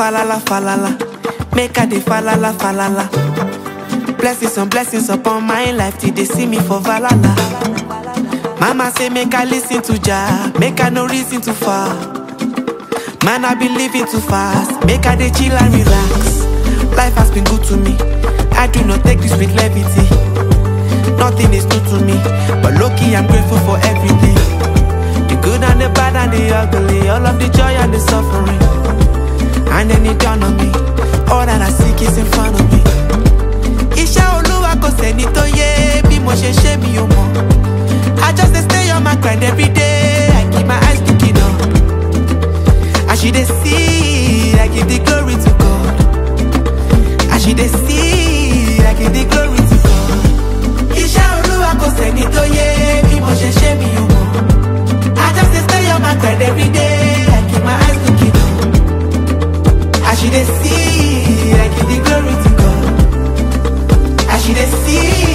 falala falala, make I dey falala falala. Blessings on blessings upon my life till they see me for valala. Mama say make I listen to Jah, make I no reason too far. Man I been living too fast, make I dey chill and relax. Life has been good to me, I do not take this with levity. Nothing is new to me, but lucky I'm grateful for everything. The good and the bad and the ugly, all of the joy and the suffering. Then it on me, all that I seek is in front of me. Iṣẹ́ olúwa kò sẹ́ni tó yé bí mo ṣe ṣe mi ò mọ̀. I just stay on my grind every day, As you dey see, I give the glory to God. As you dey see,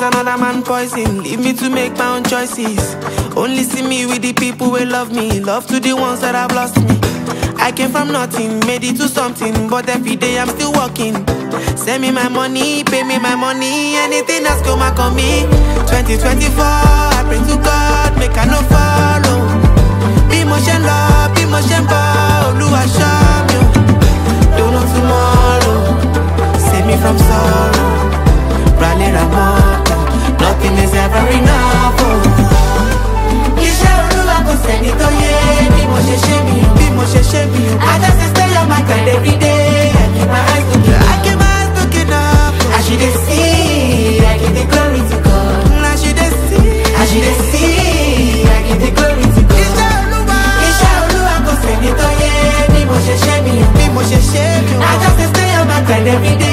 is another man poison. Leave me to make my own choices. Only see me with the people who love me. Love to the ones that have lost me. I came from nothing, made it to something, but every day I'm still working. Send me my money, pay me my money, anything that's come back on me. 2024, I pray to God, make I no follow. vai DVD.